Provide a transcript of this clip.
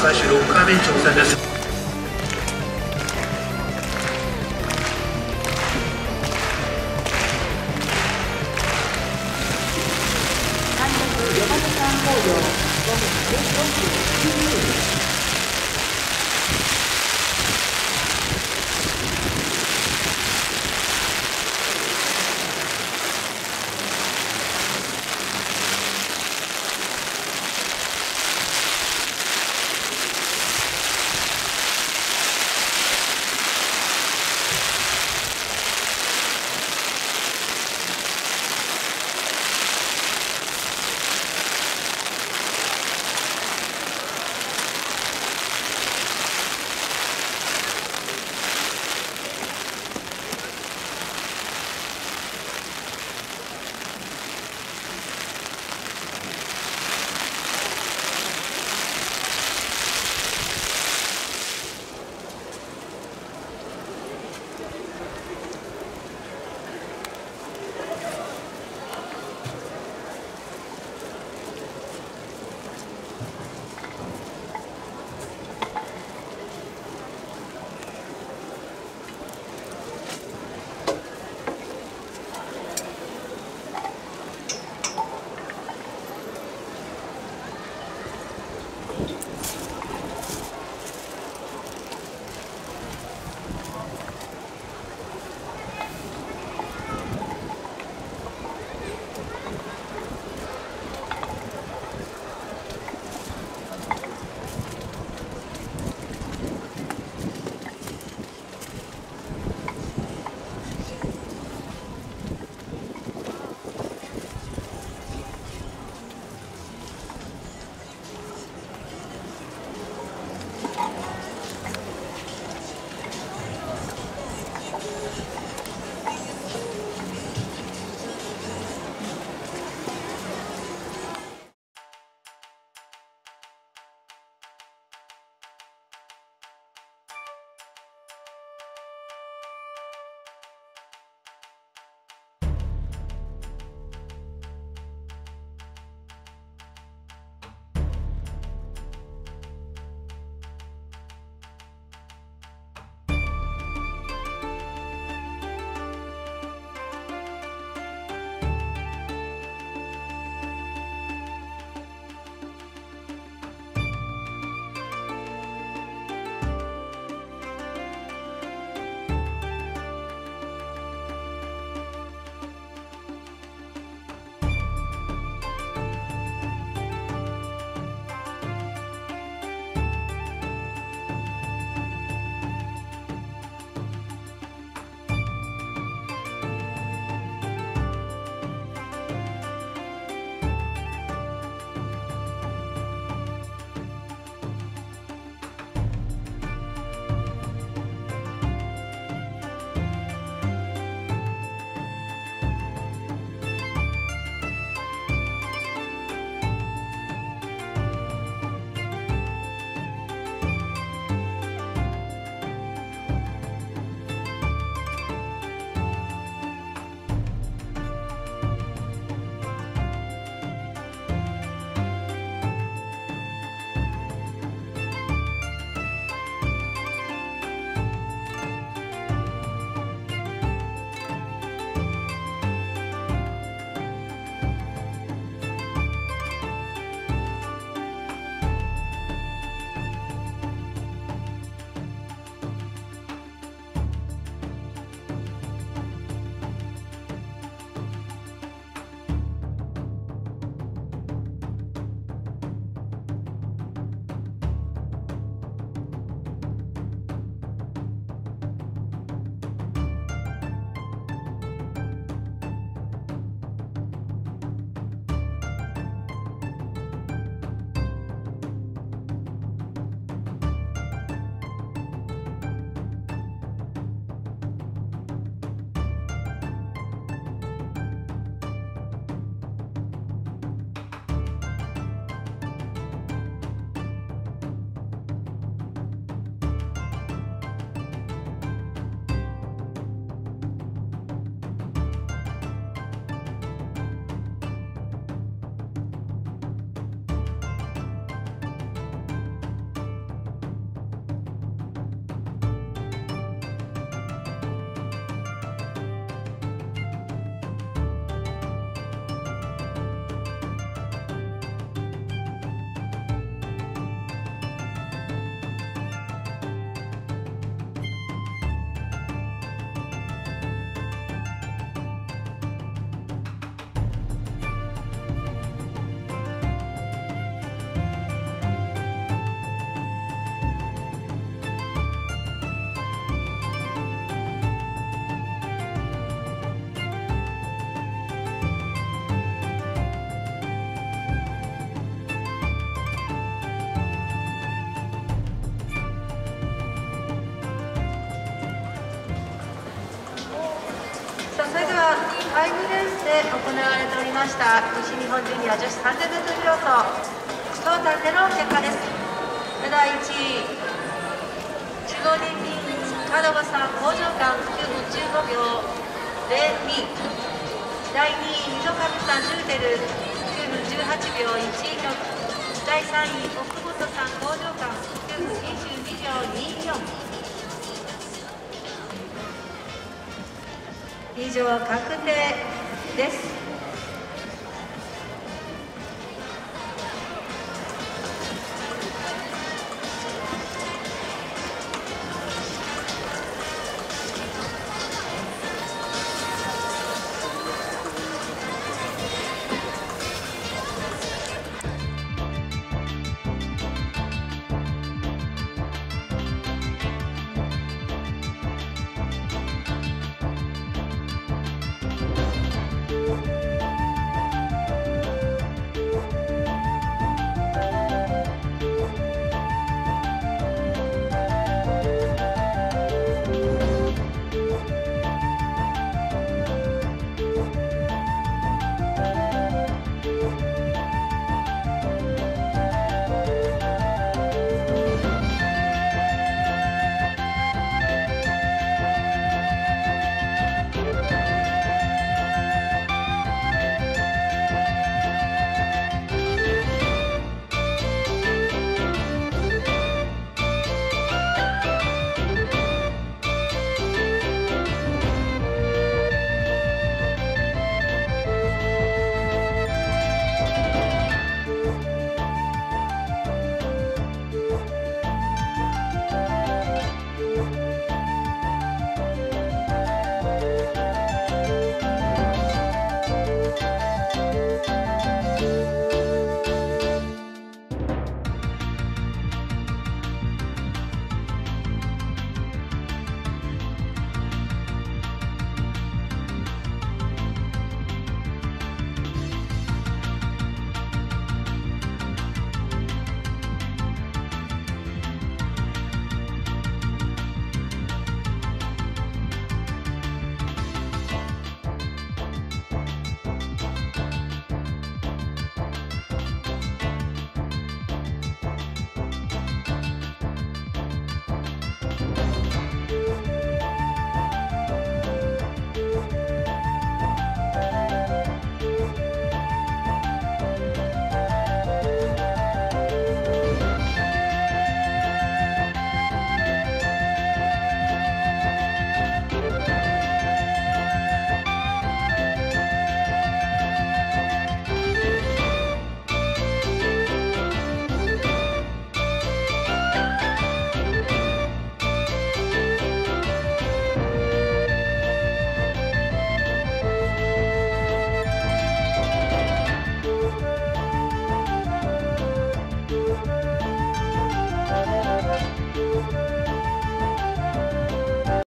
最終6回目に挑戦です。タイムレースで行われておりました西日本ジュニア女子 3000m 競争ト。ータルでの結果です。第1位守護人民角場さん工場間9分15秒02第2位溝上さんルーテル9分18秒16第3位奥本さん工場間9分22秒24以上確定です。